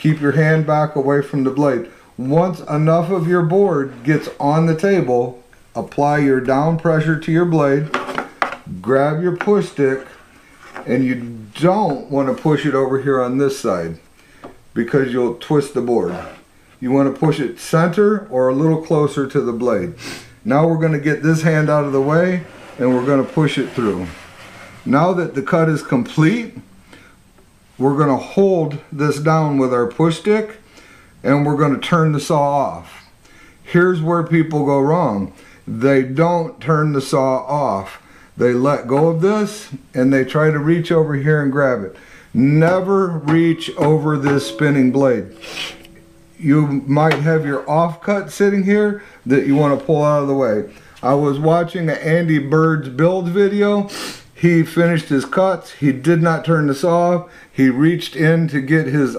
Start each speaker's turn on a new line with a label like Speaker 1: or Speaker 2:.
Speaker 1: Keep your hand back away from the blade. Once enough of your board gets on the table, apply your down pressure to your blade, grab your push stick, and you don't want to push it over here on this side because you'll twist the board. You want to push it center or a little closer to the blade. Now we're going to get this hand out of the way and we're going to push it through. Now that the cut is complete, we're going to hold this down with our push stick and we're going to turn the saw off. Here's where people go wrong. They don't turn the saw off. They let go of this and they try to reach over here and grab it. Never reach over this spinning blade. You might have your off cut sitting here that you want to pull out of the way. I was watching the Andy Bird's build video. He finished his cuts. He did not turn this off. He reached in to get his